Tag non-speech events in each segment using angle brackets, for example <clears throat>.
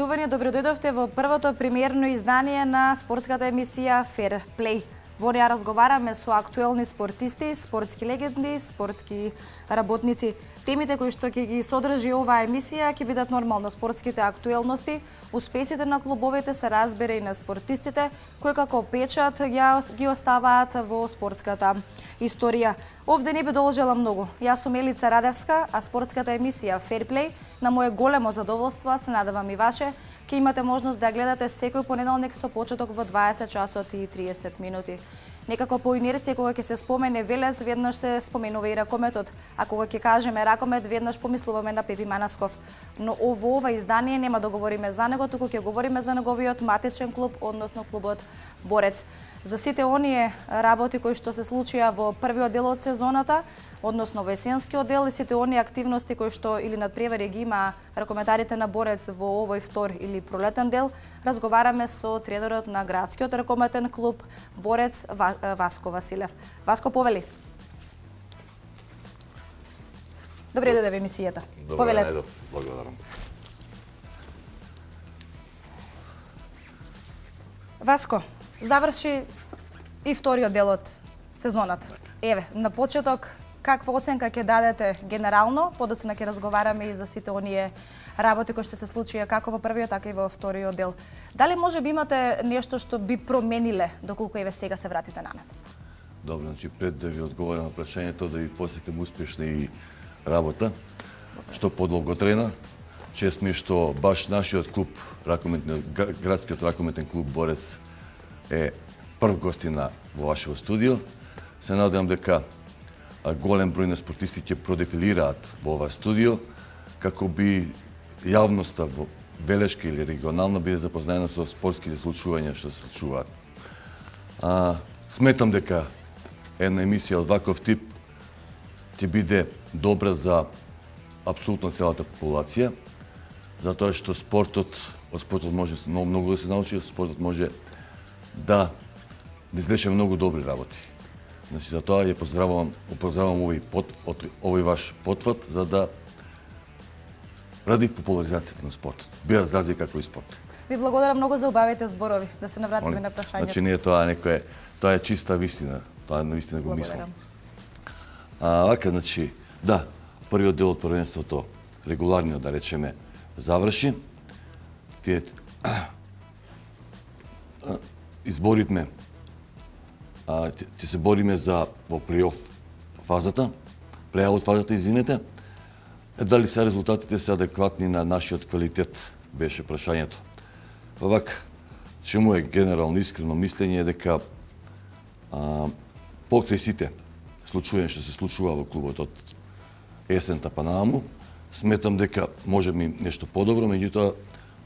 почитувани, добродојдовте во првото премиерно издание на спортската емисија Fair Play. Во неја разговараме со актуелни спортисти, спортски легенди, спортски работници. Темите кои што ќе ги содржи оваа емисија ќе бидат нормално спортските актуелности, успесите на клубовите се разбере и на спортистите кои како печат ги оставаат во спортската историја. Овде не би должела многу. Јас сум Елица Радевска, а спортската емисија Fairplay на моје големо задоволство, се надевам и ваше, ќе имате можност да гледате секој понеделник со почеток во 20 часот и 30 минути. Некако по инерција кога ќе се спомене Велес, веднаш се споменува и ракометот, а кога ќе кажеме ракомет, веднаш помислуваме на Пепи Манасков. Но ово ова издание нема да говориме за него, туку ќе говориме за неговиот матичен клуб, односно клубот Борец за сите оние работи кои што се случија во првиот дел од сезоната, односно во есенскиот дел и сите оние активности кои што или надпревари ги има ракометарите на Борец во овој втор или пролетен дел, разговараме со тренерот на градскиот ракометен клуб Борец Васко Василев. Васко повели. Добре дојде во емисијата. Добре, благодарам. Васко, заврши и вториот дел од сезоната. Еве, на почеток, каква оценка ќе дадете генерално, подоцна ќе разговараме и за сите оние работи кои што се случија како во првиот, така и во вториот дел. Дали може би имате нешто што би промениле доколку еве сега се вратите на нас? Добро, значи пред да ви одговорам на прашањето да ви посекам успешна и работа, што подолготрена. Чест ми што баш нашиот клуб, ракометен, градскиот ракометен клуб Борец е прв гостина во вашето студио. Се надевам дека голем број на спортисти ќе продефилираат во ова студио, како би јавноста во Велешка или регионална биде запознаена со спортските случувања што се случуваат. А, сметам дека една емисија од ваков тип ќе биде добра за апсолутно целата популација, затоа што спортот, од спортот може многу, многу да се научи, спортот може да да извлече многу добри работи. Значи, за тоа ја поздравувам, поздравувам овој, пот, овој ваш потват, за да ради популаризацијата на спортот. Беа разрази како и спорт. Ви благодарам многу за убавите зборови, да се навратиме на прашањето. Значи, не е тоа некое, тоа е чиста вистина. Тоа на вистина го мислам. А, вака, значи, да, првиот дел од првенството, регуларниот, да речеме, заврши. Тие <clears throat> изборивме, а, ќе се бориме за во плейоф фазата, плейаут фазата, извинете. Е, дали се резултатите се адекватни на нашиот квалитет, беше прашањето. Вак, чему е генерално искрено мислење дека а, покрај сите случувања што се случува во клубот од есента па нааму, сметам дека може ми нешто подобро, меѓутоа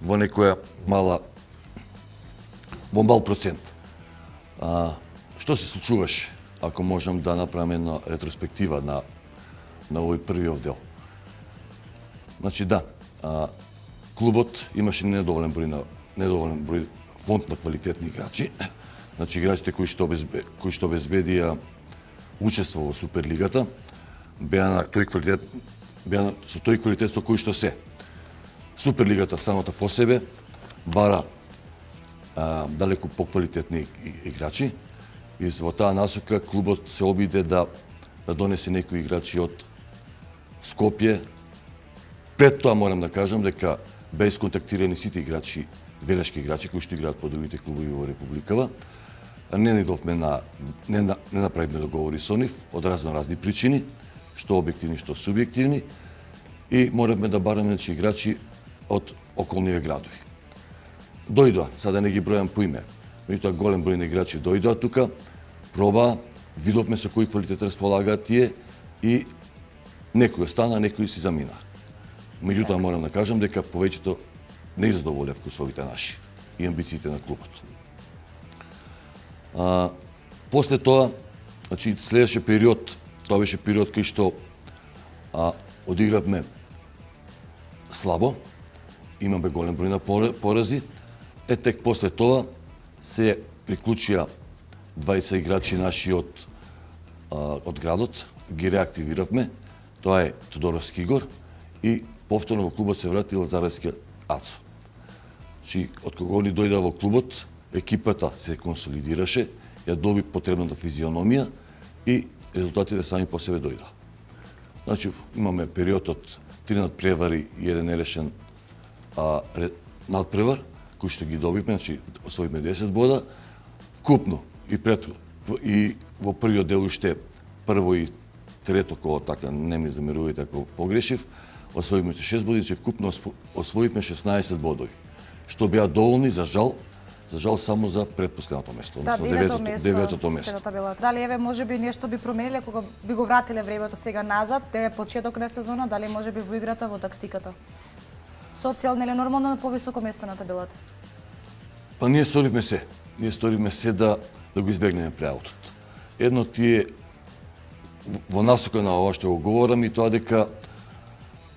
во некоја мала во мал процент. А, што се случуваше, ако можам да направам една ретроспектива на, на овој првиот дел? Значи да, а, клубот имаше недоволен број на недоволен број фонд на квалитетни играчи. <clears throat> Значи играчите кои што обезбе, кои што обезбедија учество во Суперлигата беа на тој квалитет беа со тој квалитет со кој што се. Суперлигата самата по себе бара а, далеку поквалитетни играчи и во таа насока клубот се обиде да да донесе некои играчи од Скопје. Пред тоа морам да кажам дека без контактирани сите играчи, велешки играчи кои што играат по другите клубови во Републикава. Не најдовме на не, не направивме договори со нив од разно разни причини, што објективни, што субјективни и мораме да бараме значи, играчи од околниве градови. Дојдоа, сада не ги бројам по име, меѓутоа голем број на играчи дојдоа тука, проба, видовме со кој квалитет располагаат тие и некој остана, некој си замина. Меѓутоа морам да кажам дека повеќето не задоволија вкусовите наши и амбициите на клубот. А, после тоа, значи следеше период, тоа беше период кај што а, одигравме слабо, имаме голем број на порази, е тек после тоа се приклучија 20 играчи наши од, а, од градот, ги реактивиравме, тоа е Тодоровски Игор и повторно во клубот се врати Лазаревски Ацо. Чи од кога они дојда во клубот, екипата се консолидираше, ја доби потребната физиономија и резултатите сами по себе дојдоа. Значи, имаме период од три надпревари и еден нерешен а, надпревар, кој што ги добивме, значи освоивме 10 бода, вкупно и пред и во првиот дел уште прво и трето коло така не ми замерувајте ако погрешив, освоивме 6 боди, че вкупно освоивме 16 бодови, што беа доволни за жал за жал само за предпоследното место, да, деветото, место, деветото место. Дали еве можеби нешто би промениле кога би го вратиле времето сега назад, де е почеток на сезона, дали можеби во играта, во тактиката? Социјално или нормално на повисоко место на табелата? Па ние сторивме се. Ние сторивме се да да го избегнеме преаутот. Едно ти е во насока на ова што го говорам и тоа дека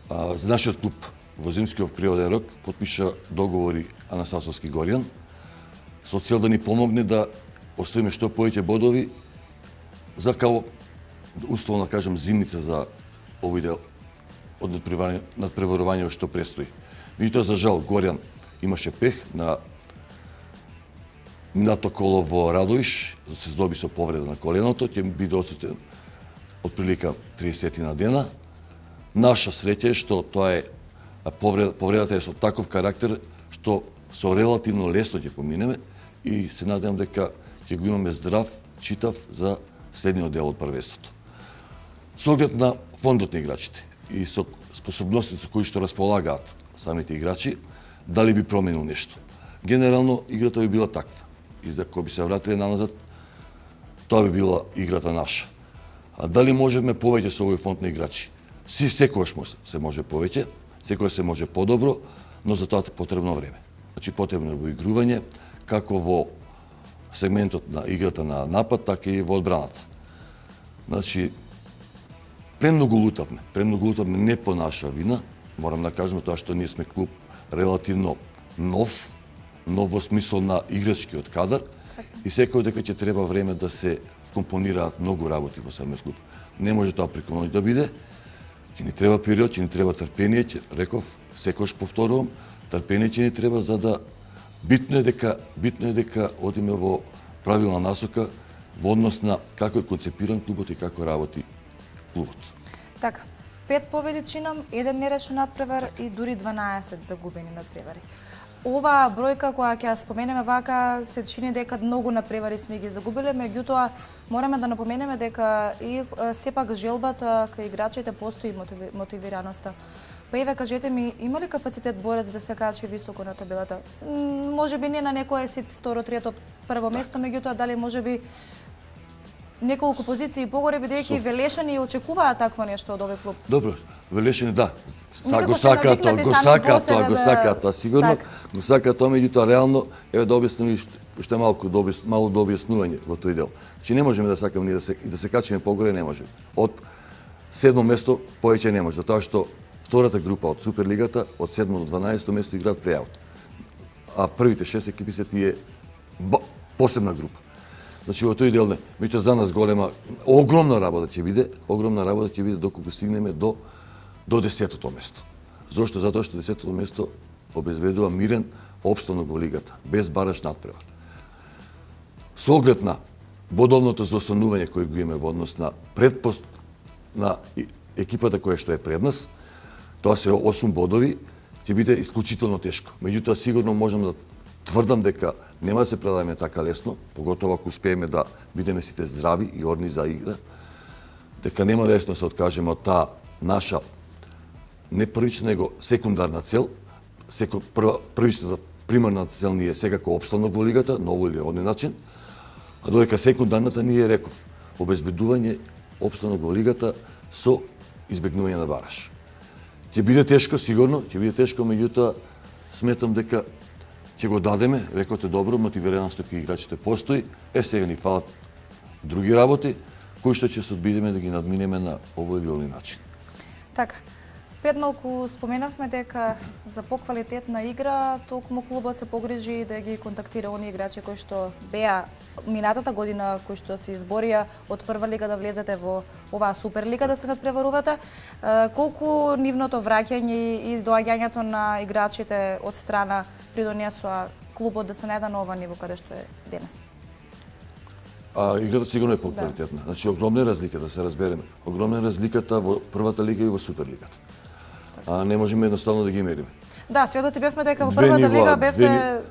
а, за нашиот клуб во зимскиот природен рок подпиша договори Анастасовски Горијан со цел да ни помогне да освоиме што повеќе бодови за као условно да кажам кажем зимница за овој дел од надпреварување што престои. Меѓутоа за жал Горијан имаше пех на минато коло во Радоиш, за да се здоби со повреда на коленото, ќе биде отсутен од прилика 30 на дена. Наша среќа е што тоа е повредата е со таков карактер што со релативно лесно ќе поминеме и се надевам дека ќе го имаме здрав, читав за следниот дел од првенството. Со оглед на фондот на играчите и со способностите со кои што располагаат самите играчи, дали би променил нешто. Генерално, играта би била таква. И за кој би се вратиле назад, тоа би била играта наша. А дали можеме повеќе со овој фонд на играчи? Си секогаш се може повеќе, секогаш се може подобро, но за тоа е потребно време. Значи потребно е во игрување, како во сегментот на играта на напад, така и во одбраната. Значи, премногу лутавме, премногу лутавме не по наша вина, морам да кажеме тоа што ние сме клуб релативно нов, но во смисол на играчкиот кадар, и секој дека ќе треба време да се вкомпонираат многу работи во самиот клуб. Не може тоа преку ноќ да биде, ќе ни треба период, ќе ни треба трпение, ќе реков, секојаш повторувам, трпение ќе ни треба за да Битно е дека битно е дека одиме во правилна насока во однос на како е концепиран клубот и како работи клубот. Така, пет победи чинам, еден нерешен надпревар и дури 12 загубени надпревари. Ова бројка која ќе споменеме вака се чини дека многу надпревари сме ги загубиле, меѓутоа мораме да напоменеме дека и сепак желбата кај играчите постои мотивираноста. Па еве кажете ми, има ли капацитет борец да се качи високо на табелата? Може би не на некое сит второ, трето, прво место, меѓутоа дали може би неколку позиции погоре бидејќи. Велешани очекуваат такво нешто од овој клуб. Добро, Велешани да. Са, го сака тоа, го сака тоа, го сака тоа, сигурно, го сака тоа, меѓутоа реално еве да објаснам уште малку да мало до објаснување во тој дел. Значи не можеме да сакаме да се и да се качиме погоре не можеме. Од седмо место повеќе не може, затоа што Втората група од Суперлигата од 7 до 12 место играат плейаут. А првите 6 екипи се тие посебна група. Значи во тој дел не. Меѓутоа за нас голема огромна работа ќе биде, огромна работа ќе биде доколку стигнеме до до 10-тото место. Зошто? Затоа што 10-тото место обезбедува мирен обстанок во лигата, без бараш надпревар. Со оглед на бодовното заостанување кој го имаме во однос на предпост на екипата која што е пред нас, тоа се 8 бодови, ќе биде исклучително тешко. Меѓутоа, сигурно можам да тврдам дека нема да се предадеме така лесно, поготово ако успееме да бидеме сите здрави и орни за игра, дека нема лесно да се откажеме од таа наша не првична, него секундарна цел, секо, прва, првичната примарната цел ни е секако обстанок во лигата, на овој или одни начин, а додека секундарната ни е реков, обезбедување обстанок во лигата со избегнување на бараш. Ќе биде тешко, сигурно, ќе биде тешко, меѓутоа сметам дека ќе го дадеме, рекоте добро, мотивираност кај играчите постои, е сега ни фалат други работи, кои што ќе се одбидеме да ги надминеме на овој или овој начин. Така, Пред малку споменавме дека за поквалитетна игра токму клубот се погрижи да ги контактира оние играчи кои што беа минатата година кои што се изборија од прва лига да влезете во оваа суперлига да се надпреварувате. Колку нивното враќање и доаѓањето на играчите од страна придонесоа клубот да се најде на ова ниво каде што е денес? А играта сигурно е поквалитетна. Да. Значи огромна е разлика да се разбереме. Огромна е разликата во првата лига и во суперлигата. А не можеме едноставно да ги мериме. Да, сведоци бевме дека во првата лига бевте две,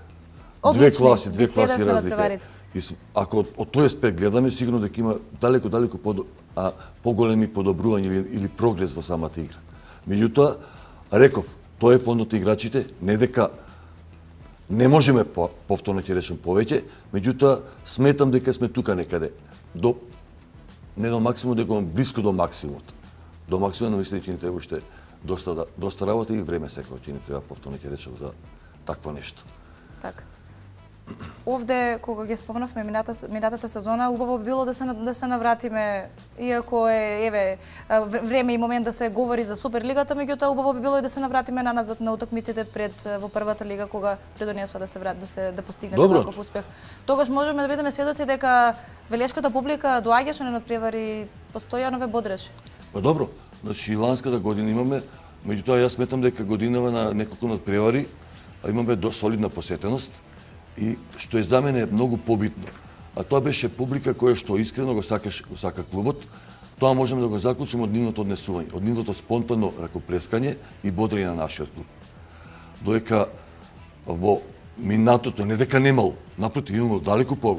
две класи, две класи разлика. И ако од, од тој аспект гледаме, сигурно дека има далеку далеку под, а, поголеми подобрувања или, или прогрес во самата игра. Меѓутоа, реков, тоа е фондот играчите, не дека не можеме по, повторно ќе речем повеќе, меѓутоа сметам дека сме тука некаде до не до максимум, дека блиску до максимумот. До максимумот, мислам дека ни треба уште доста да, доста работа и време секој ќе ни треба повторно ќе речем за такво нешто. Така. Овде кога ги спомнавме минатата минатата сезона, убаво би било да се да се навратиме иако е еве време и момент да се говори за Суперлигата, меѓутоа убаво би било и да се навратиме на назад на утакмиците пред во првата лига кога предонесоа да се врат да се да постигне таков успех. Тогаш можеме да бидеме сведоци дека велешката публика доаѓаше на надпревари постојано ве бодреше. Па добро, значи ланската година имаме, меѓутоа јас сметам дека годинава на неколку надпревари имаме до солидна посетеност и што е за мене многу побитно, а тоа беше публика која што искрено го сакаш, го сака клубот, тоа можеме да го заклучиме од нивното однесување, од нивното спонтано ракоплескање и бодрење на нашиот клуб. Доека во минатото не дека немал, напротив имало далеку по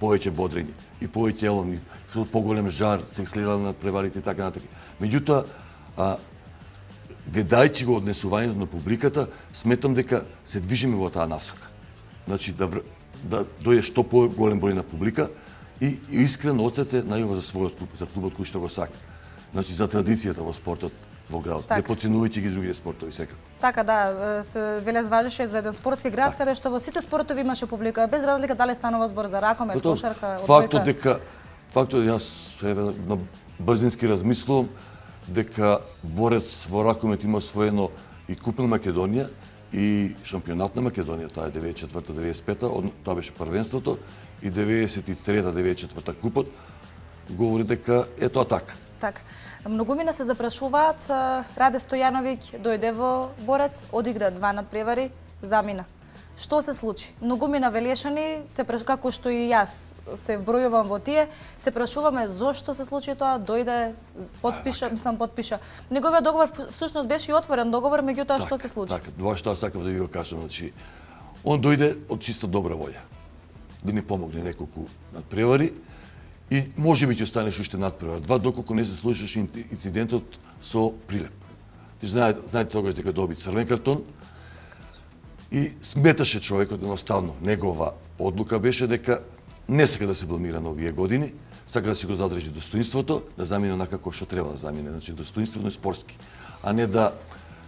повеќе бодрење и повеќе елани и поголем жар, се следал на преварите и така натака. Меѓутоа, а, гледајќи го однесувањето на публиката, сметам дека се движиме во таа насока значи да да дојде што поголем број на публика и, и искрено од срце најува за својот клуб, за клубот кој што го сака. Значи за традицијата во спортот во градот, така. не подценувајќи ги другите спортови секако. Така да, се Велес важеше за еден спортски град така. каде што во сите спортови имаше публика, без разлика дали станува збор за ракомет, кошарка, одбојка. Фактот дека фактот јас еве на брзински размислувам дека борец во ракомет има освоено и купил Македонија и шампионат на Македонија, тоа е 94-95, тоа беше првенството, и 93-94 купот, говори дека е тоа така. Така. Многумина се запрашуваат, Раде Стојановиќ дојде во Борец, одигра два надпревари, замина. Што се случи? Многумина велешани, се како што и јас се вбројувам во тие, се прашуваме зошто се случи тоа, дојде, подпиша, мислам подпиша. Неговиот договор всушност беше и отворен договор, меѓутоа што се случи? Така, тоа што сакав да ви го кажам, значи он дојде од чисто добра волја. Да ни помогне неколку надпревари и може би ќе останеш уште надпревар. Два доколку не се случиш инцидентот со Прилеп. Ти знаете, знаете тогаш дека доби црвен картон, И сметаше човекот едноставно, негова одлука беше дека не сака да се бламира на овие години, сака да си го задржи достоинството, да замине на како што треба да замине, значи достоинствено и спортски, а не да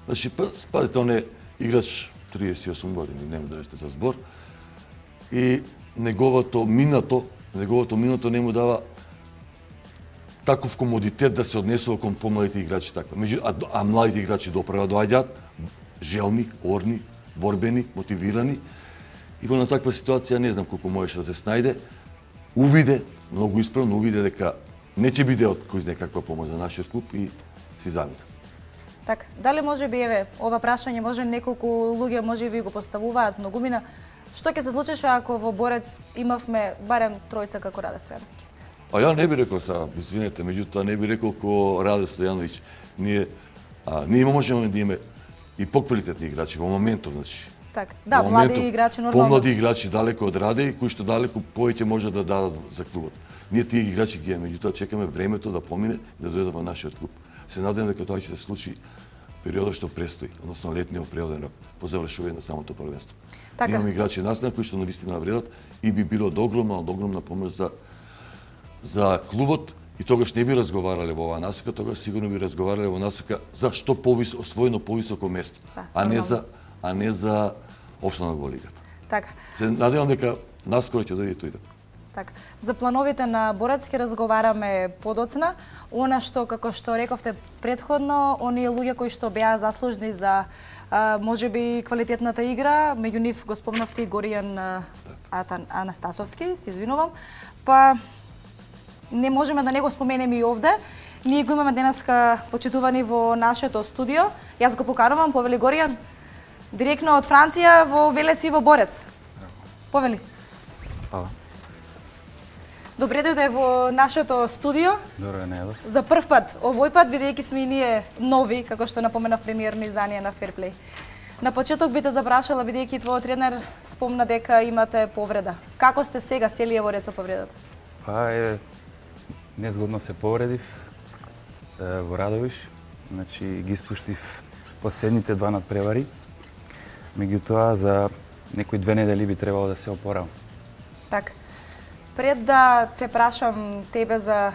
значи па, спазите он е играч 38 години, не да речете за збор. И неговото минато, неговото минато не му дава таков комодитет да се однесува кон помладите играчи така. Меѓу а, а младите играчи доправа доаѓаат желни, орни, борбени, мотивирани. И во на таква ситуација не знам колку можеше да се снајде. Увиде, многу исправно увиде дека не ќе биде од кој некаква помош за нашиот клуб и си замита. Така, дали може би еве ова прашање може неколку луѓе може ви го поставуваат многумина. Што ќе се случише ако во Борец имавме барем тројца како Раде Стојановиќ? А ја не би рекол са, извинете, меѓутоа не би рекол ко Раде Стојановиќ. Ние а, ние можеме да имаме и поквалитетни играчи во моментов, значи. Така. Да, во млади играчи нормално. Помлади играчи далеко од Раде, кои што далеко повеќе може да дадат за клубот. Ние тие играчи ги имаме, меѓутоа чекаме времето да помине и да дојдат во нашиот клуб. Се надевам дека тоа ќе се случи периодот што престои, односно летниот природен рок, по завршување на самото првенство. Така. Имаме играчи настана кои што навистина вредат и би било огромна, огромна помош за за клубот И тогаш не би разговарале во оваа насока, тогаш сигурно би разговарале во насока за што повис, освоено повисоко место, да, а не за а не за опстанок во лигата. Така. Се надевам дека наскоро ќе дојде тој Так, за плановите на Борец ќе разговараме подоцна. Она што, како што рековте предходно, оние луѓе кои што беа заслужни за а, може би квалитетната игра, меѓу нив го спомнавте и Горијан Атан, Анастасовски, се извинувам, па не можеме да не го споменеме и овде. Ние го имаме денеска почитувани во нашето студио. Јас го поканувам, повели Горијан, директно од Франција во Велес и во Борец. Повели. Хвала. Добре дојде во нашето студио. Добро Недор. За прв пат, овој пат, бидејќи сме и ние нови, како што напоменав премиерно издание на Fairplay. На почеток би те запрашала, бидејќи твојот тренер спомна дека имате повреда. Како сте сега селија во ред со повредата? Па е незгодно се повредив е, во Радовиш. Значи ги спуштив последните два надпревари. Меѓутоа за некои две недели би требало да се опорам. Так. Пред да те прашам тебе за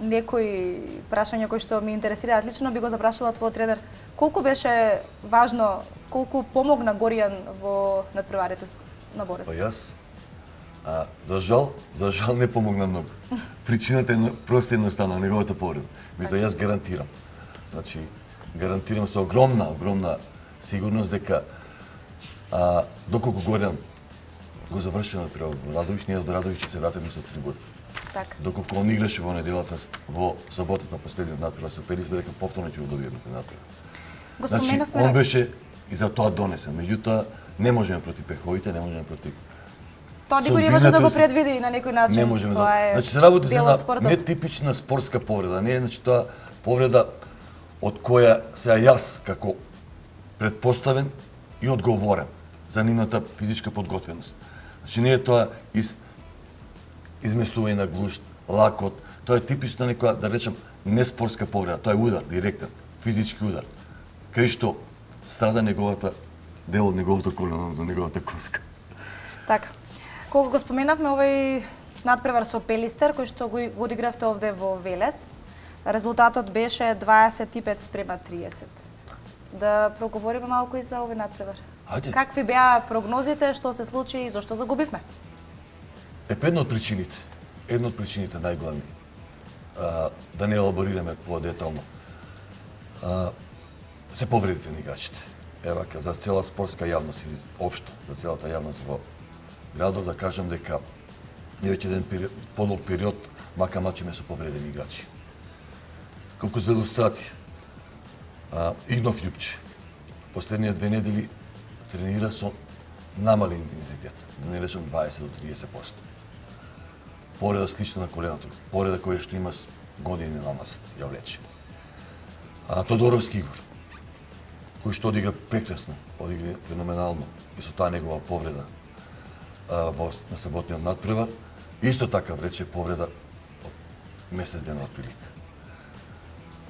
некои прашања кои што ми интересираат лично, би го запрашала твојот тренер. Колку беше важно, колку помогна Горијан во надпреварите на Борец? Па јас, а, за жал, за жал не помогна многу. Причината е просто едноставна, неговата повреда. Меѓутоа јас гарантирам. Значи, гарантирам со огромна, огромна сигурност дека а, доколку Горијан го заврши на во Радовиш, ние од Радовиш ќе се вратиме со три години. Так. Доколку он играше во неделата, во саботата последниот надпревар со Перис, дека повторно ќе го добие едно надпревар. Го Значи, он беше и за тоа донесен. Меѓутоа, не можеме против пеховите, не можеме против Тоа никој не може да го предвиди на некој начин. Не можеме Тоа да. е Значи се работи за една нетипична спортска повреда, не е значи тоа повреда од која сега јас како предпоставен и одговорен за нивната физичка подготвеност. Значи не е тоа из изместување на глушт, лакот, тоа е типична некоја да речем неспортска повреда, тоа е удар директен, физички удар, кај што страда неговата дел од неговото колено, за неговата коска. Така. Колку го споменавме овој надпревар со Пелистер, кој што го, го одигравте овде во Велес, резултатот беше 25 спрема 30. Да проговориме малку и за овој надпревар. Ајде. Какви беа прогнозите, што се случи и зошто загубивме? Епа една од причините, една од причините најглавни, а, да не елаборираме по-детално, а, се повредите на играчите. Ева, ка за цела спортска јавност или општо, за целата јавност во градот, да кажам дека ние веќе еден период, подолг период, мака мачиме со повредени играчи. Колку за илустрација, а, Игнов Јупче, последниот две недели тренира со намален интензитет, да не речем 20 до 30%. Пореда слична на коленото, пореда која што има години намазат, ја влече. А Тодоровски Игор, кој што одигра прекрасно, одигра феноменално и со таа негова повреда во, на саботниот надпревар, исто така влече повреда од месец дена од прилика.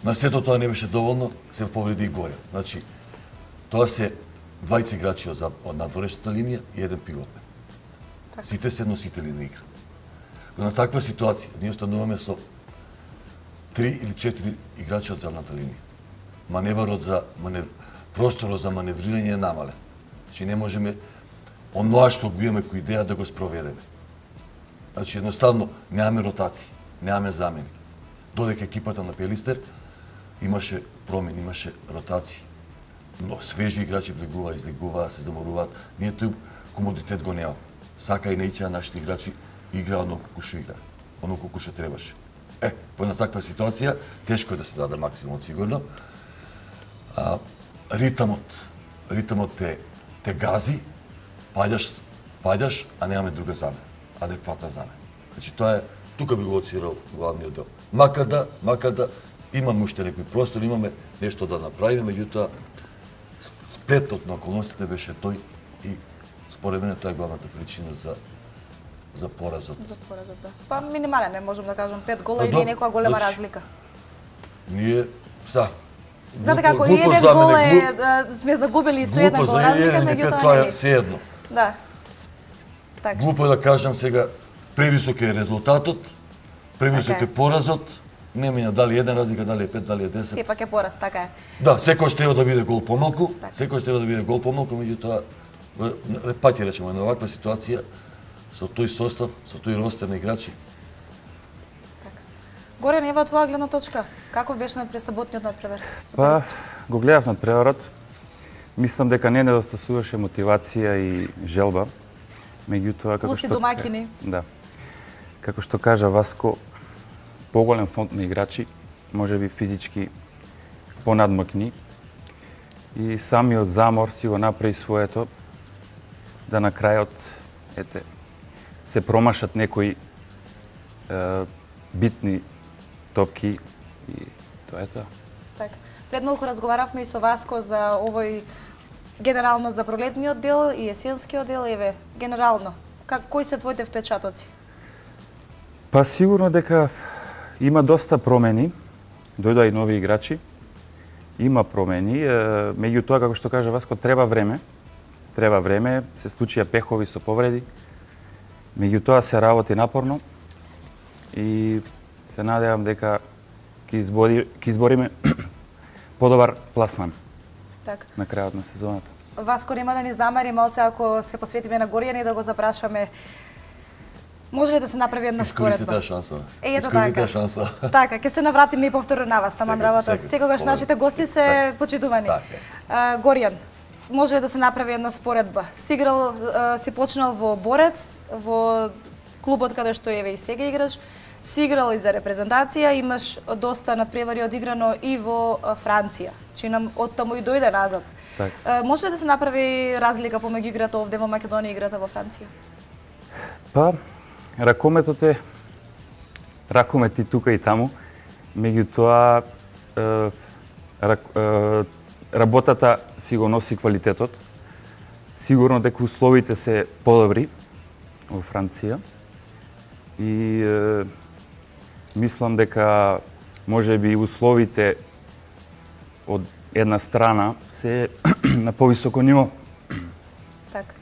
На сето тоа не беше доволно, се повреди и горе. Значи, тоа се двајца играчи од, од надворешната линија и еден пилотмен. Така. Сите се носители на игра. Во на таква ситуација, ние остануваме со три или четири играчи од задната линија. Маневарот за манев... просторот за маневрирање е намален. Значи не можеме оноа што го имаме кој идеја да го спроведеме. Значи едноставно немаме ротации, немаме замени. Додека екипата на Пелистер имаше промени, имаше ротации. Но свежи играчи влегуваа, излегуваа, се заморуваат. Ние тој комодитет го немаме. Сака и неќа нашите играчи играа оно колку што игра, оно колку што требаше. Е, во една таква ситуација, тешко е да се даде максимум сигурно. А, Ритамот, ритамот те, те гази, паѓаш, паѓаш, а немаме друга замена, адекватна замена. Значи тоа е, тука би го оцирал главниот дел. Макар да, макар да имаме уште некој простор, имаме нешто да направиме, меѓутоа сплетот на околностите беше тој и според мене тоа е главната причина за за поразот. За поразот, да. Па минимален е, можам да кажам, пет гола и не е да, некоја голема значи, разлика. Ние са Знаете како, еден гол е, да, сме загубили со еден гол за разлика, меѓутоа тоа е се едно. Да. Така. Глупо е да кажам сега превисок е резултатот, превисок Така е. е поразот, не мина дали еден разлика, дали е пет, дали е десет. Сепак е пораз, така е. Да, секој треба да биде гол помалку, Така. секој треба да биде гол помалку, меѓутоа пати речеме на оваква ситуација со тој состав, со тој ростер на играчи. Така. Горен, ева твоја гледна точка. Каков беше над пресаботниот надпревар? Па, го гледав над преварот. Мислам дека не недостасуваше мотивација и желба. Меѓутоа како Плюс и што домакини. Да. Како што кажа Васко, поголем фонд на играчи, може би физички понадмокни и самиот замор си го направи своето да на крајот ете се промашат некои е, битни топки и тоа е тоа. Така. Пред малку разговаравме и со Васко за овој генерално за пролетниот дел и есенскиот дел, еве, генерално. Как кои се твоите впечатоци? Па сигурно дека има доста промени, дојдоа и нови играчи, има промени, меѓу меѓутоа како што кажа Васко треба време. Треба време, се случија пехови со повреди. Меѓутоа се работи напорно и се надевам дека ќе избори избориме <clears throat> подобар пласман Така. на крајот на сезоната. Васко нема да ни замари малце ако се посветиме на Горијан и да го запрашаме Може ли да се направи една споредба? таа шанса. Е, ето така. таа шанса. Така, ќе се навратиме и повторно на вас, таман работа. Секогаш нашите гости се Така. почитувани. Така е. А, Горијан, може ли да се направи една споредба? Си играл, а, си почнал во Борец, во клубот каде што еве и сега играш, си играл и за репрезентација, имаш доста надпревари одиграно и во Франција. Чи нам од таму и дојде назад. А, може ли да се направи разлика помеѓу играта овде во Македонија и играта во Франција? Па, ракометот е ракомет и тука и таму, меѓутоа е, рак, е, работата си го носи квалитетот. Сигурно дека условите се подобри во Франција и е, мислам дека може би условите од една страна се <clears throat> на повисоко ниво. Така.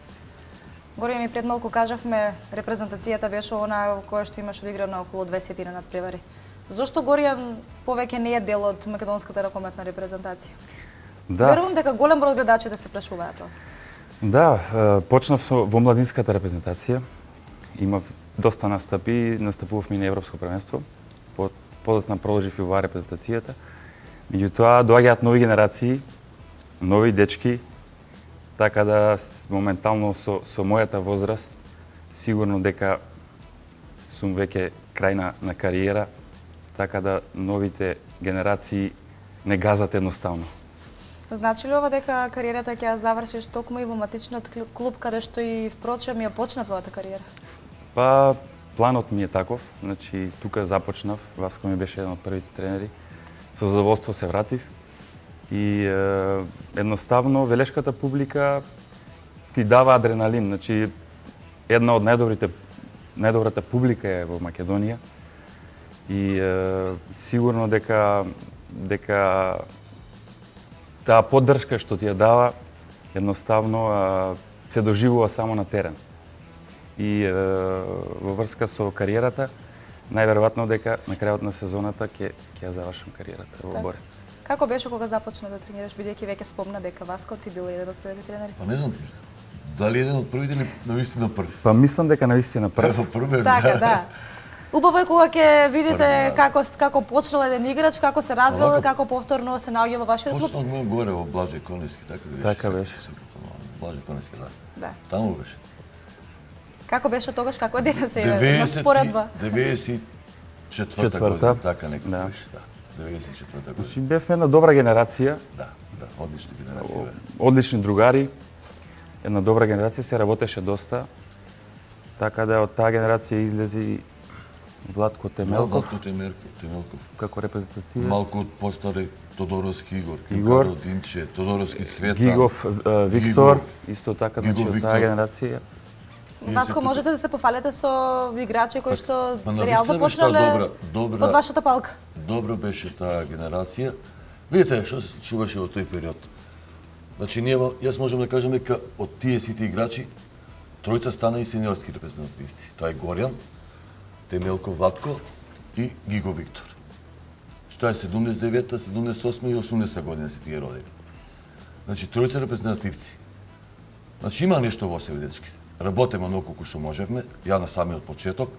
Горе ми пред малку кажавме, репрезентацијата беше она која што имаш одиграно околу 20 на надпревари. Зошто Горијан повеќе не е дел од македонската ракометна репрезентација? Да. Верувам дека голем број гледачи да се прашуваат тоа. Да, почнав со, во младинската репрезентација. Имав доста настапи, настапував ми на Европско првенство. По, подоцна продолжив и оваа репрезентацијата. Меѓутоа, доаѓаат нови генерации, нови дечки, така да моментално со, со мојата возраст, сигурно дека сум веќе крај на, на кариера, така да новите генерации не газат едноставно. Значи ли ова дека кариерата ќе ја завршиш токму и во матичниот клу- клуб каде што и впрочем ја почна твојата кариера? Па, планот ми е таков. Значи, тука започнав. Васко ми беше еден од првите тренери. Со задоволство се вратив. И е, едноставно, велешката публика ти дава адреналин. Значи, една од најдобрите најдобрата публика е во Македонија. И е, сигурно дека дека таа поддршка што ти ја дава едноставно е, се доживува само на терен. И е, во врска со кариерата, најверојатно дека на крајот на сезоната ќе ќе ја завршам кариерата во Така. Борец. Како беше кога започна да тренираш, бидејќи веќе спомна дека Васко ти бил еден од првите тренери? Па не знам, дали еден од првите или навистина прв? Па мислам дека навистина прв. Прв, прв е, Така, да. Убаво е кога ќе видите Први, да. како како почнал еден играч, како се развил, Овако- како повторно се наоѓа во вашиот клуб. Почнав ме горе во Блажи Конески, така беше. Така беше. секој помал. Блажи Конески, да. Да. Таму беше. Како беше тогаш, како денес е на 90 споредба? 94 Четврта. година, така некој Да. беше, да. 94 година. Значи бевме една добра генерација, Да, да, одлична генерација одлични другари, една добра генерација, се работеше доста. Така да од таа генерација излези Владко Темелков Малко Темелков, Темелков. како репрезентативец. Малку од постари Тодоровски Игор, Игор. Игор Динче, Тодоровски Цветан. Гигов Виктор, Гигов. исто така, Гигов значи од таа генерација. Васко, можете да се пофалите со играчи кои што па, реално почнале добра- добра- од вашата палка. Добро беше таа генерација. Видите што се случуваше во тој период. Значи ние јас можам да кажам дека од тие сите играчи тројца стана и сениорски репрезентативци. Тоа е Горјан, Темелко Владко и Гиго Виктор. Што е 79-та, 78 и 80 година се тие родени. Значи тројца репрезентативци. Значи има нешто во себе дечки. Работеме оноко колку што можевме, ја на самиот почеток,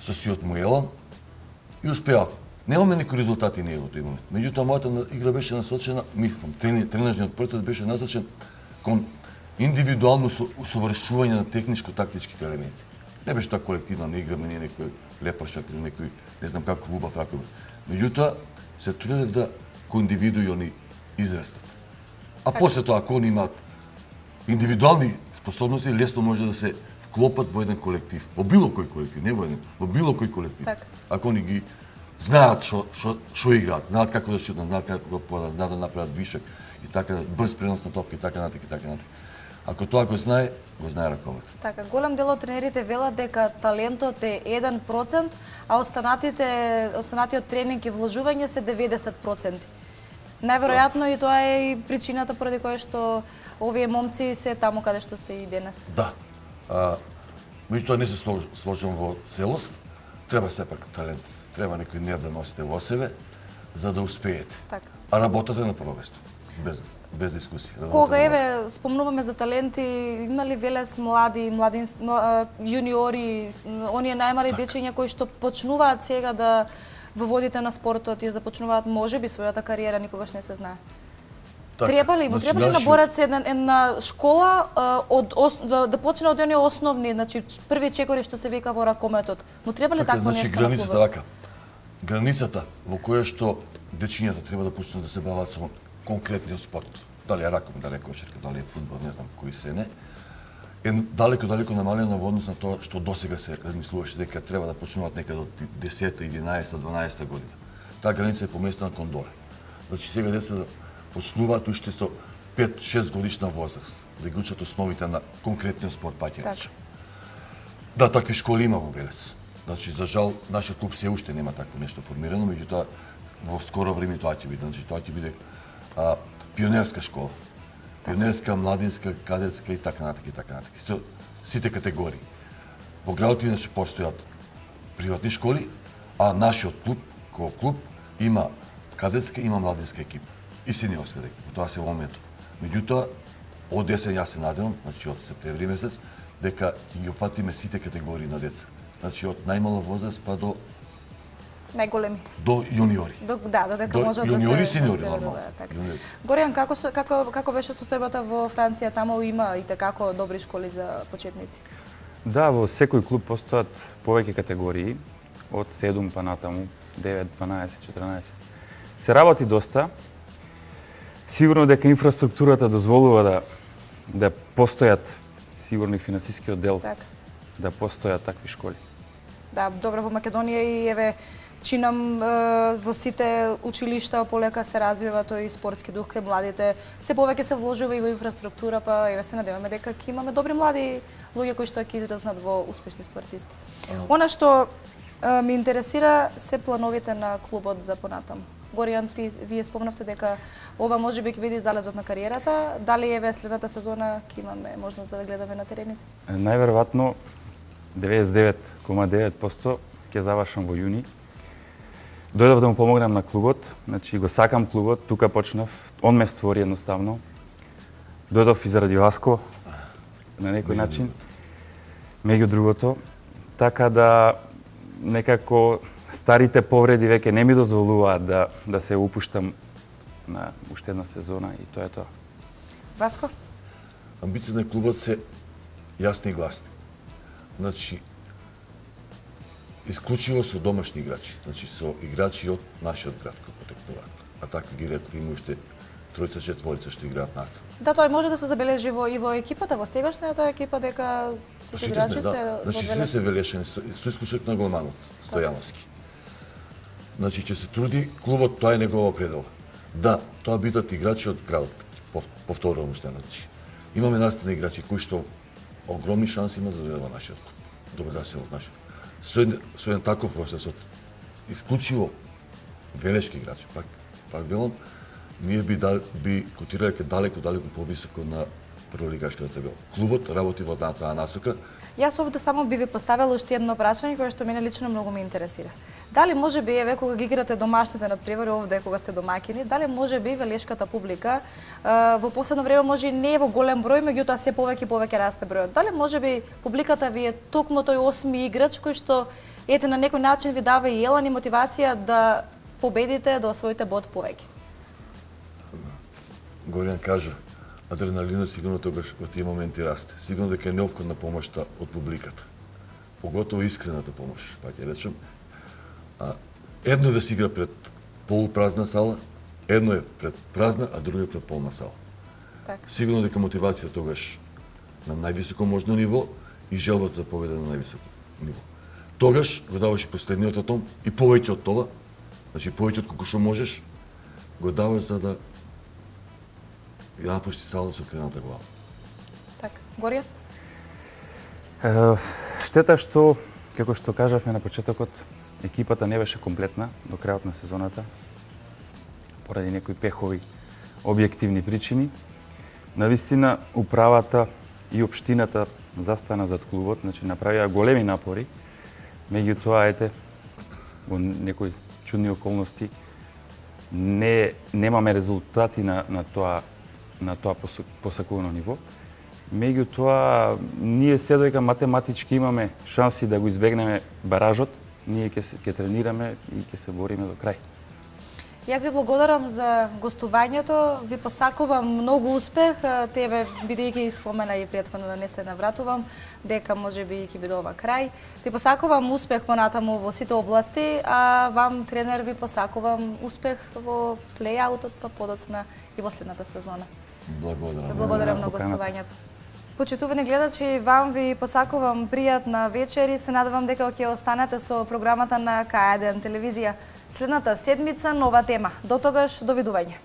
со сиот му елан, и успеав. Немаме некои резултати ние во тој момент. Меѓутоа, мојата игра беше насочена, мислам, тренажниот процес беше насочен кон индивидуално усовршување на техничко-тактичките елементи. Не беше тоа колективно, не играме ние некој лепаршак или некој, не знам како убав ракови. Меѓутоа, се трудев да кој индивидуи они израстат. А така. после тоа, ако они имаат индивидуални способности, лесно може да се вклопат во еден колектив. Во било кој колектив, не во еден, во било кој колектив. Так. Ако они ги знаат што што што играат, знаат како да шутнат, знаат како да подат, знаат да направат вишек и така брз пренос на топка и така натаму и така натаму. Ако тоа го знае, го знае раковец. Така, голем дел од тренерите велат дека талентот е 1%, а останатите останатиот тренинг и вложување се 90%. Најверојатно и тоа е и причината поради која што овие момци се таму каде што се и денес. Да. А, меѓутоа не се сложам во целост. Треба сепак талент, треба некој нерв да носите во себе за да успеете. Така. А работата на прво место. Без без дискусија. Кога еве спомнуваме за таленти, има ли велес млади, млади јуниори, оние најмали так. дечиња кои што почнуваат сега да во водите на спортот и започнуваат можеби својата кариера никогаш не се знае. Так, треба ли, значи, треба ли на борец една, една школа од ос, да, да почне од оние основни, значи први чекори што се вика во ракометот. Му треба ли така, такво значи, нешто? Границата вака. Границата во која што дечињата треба да почнат да се бават со конкретниот спорт, дали е раком, дали е кошерка, дали е фудбал, не знам кои се не, е далеко далеко намалено во однос на тоа што досега се размислуваше дека треба да почнуваат некаде од 10 11 12 година. Таа граница е поместена кон доле. Значи сега деца почнуваат уште со 5-6 годишна возраст да ги учат основите на конкретниот спорт паќач. Да, такви школи има во Велес. Значи, за жал, нашиот клуб се уште нема такво нешто формирано, меѓутоа во скоро време тоа ќе биде. Значи, тоа ќе биде а, пионерска школа. Така. Пионерска, младинска, кадетска и така натаму и така натаму. Со сите категории. Во градот иначе постојат приватни школи, а нашиот клуб, кој клуб, има кадетска, има младинска екипа и сениорска екипа. Тоа се во моментот. Меѓутоа, од десен јас се надевам, значи од септември месец, дека ќе ги офатиме сите категории на деца. Значи од најмала возраст па до најголеми. До јуниори. До, да, да, дека може да се... Јуниори и сениори, нормално. Така. Горијан, како, како, како беше состојбата во Франција? Таму има и како добри школи за почетници? Да, во секој клуб постојат повеќе категории, од 7 па натаму, 9, 12, 14. Се работи доста. Сигурно дека инфраструктурата дозволува да да постојат сигурно и финансискиот дел. Так. Да постојат такви школи. Да, добро во Македонија и еве чинам во сите училишта полека се развива тој спортски дух кај младите. Се повеќе се вложува и во инфраструктура, па еве се надеваме дека ќе имаме добри млади луѓе кои што ќе изразнат во успешни спортисти. Она што ми интересира се плановите на клубот за понатам. Горијан, ти вие спомнавте дека ова може би ќе биде залезот на кариерата. Дали еве следната сезона ќе имаме можност да ве гледаме на терените? Најверојатно 99,9% ќе завршам во јуни Дојдов да му помогнам на клубот, значи го сакам клубот, тука почнав, он ме створи едноставно. Дојдов и заради Васко, на некој начин, меѓу другото, така да некако старите повреди веќе не ми дозволуваат да, да се упуштам на уште една сезона и тоа е тоа. Васко? Амбициите на клубот се јасни и гласни. Значи, исклучиво со домашни играчи, значи со играчи од нашиот град кои потекнуваат. А така ги рекол има уште тројца четворица што играат настав. Да, тоа може да се забележи во и во екипата, во сегашната екипа дека сите играчи да. се Значи сите се велешени со исклучок на голманот Стојановски. Значи ќе се труди клубот, тоа е негова предел. Да, тоа бидат играчи од градот, повторувам уште значи. Имаме наставни играчи кои што огромни шанси имаат да дојдат во нашиот клуб, да се во нашиот со еден, со еден таков процес од исклучиво велешки играчи, Пак, пак велам, ние би, дал, би котирале далеко, далеко повисоко на прволигашката табела. Клубот работи во таа насока. Јас овде само би ви поставила уште едно прашање кое што мене лично многу ме интересира. Дали може би еве кога ги играте домашните надпревари овде кога сте домакини, дали може би велешката публика во последно време може и не е во голем број, меѓутоа се повеќе и повеќе расте бројот. Дали може би публиката ви е токму тој осми играч кој што ете на некој начин ви дава и елан и мотивација да победите, да освоите бод повеќе? Горијан кажа, адреналинот сигурно тогаш во тие моменти расте. Сигурно дека е неопходна помошта од публиката. Поготово искрената помош, па ќе речем. А, едно е да се игра пред полупразна сала, едно е пред празна, а друго е пред полна сала. Так. Сигурно дека мотивацијата тогаш на највисоко можно ниво и желбата за победа на највисоко ниво. Тогаш го даваш и последниот атом и повеќе од тоа, значи повеќе од колку што можеш, го даваш за да и напушти сало со крената глава. Така. Горија? Штета што, како што кажавме на почетокот, екипата не беше комплетна до крајот на сезоната, поради некои пехови објективни причини. Навистина, управата и општината застана зад клубот, значи направија големи напори, меѓутоа, ете, во некои чудни околности, не немаме резултати на, на тоа на тоа посакувано ниво. Меѓутоа, ние се доека математички имаме шанси да го избегнеме баражот, ние ќе ќе тренираме и ќе се бориме до крај. Јас ви благодарам за гостувањето, ви посакувам многу успех, тебе бидејќи спомена и претходно да не се навратувам, дека може би ќе биде ова крај. Ти посакувам успех понатаму во сите области, а вам тренер ви посакувам успех во плејаутот па подоцна и во следната сезона. Благодарам. Благодарам на гостувањето. Почитувани гледачи, вам ви посакувам пријатна вечер и се надевам дека ќе останете со програмата на К1 телевизија. Следната седмица нова тема. До тогаш, довидување.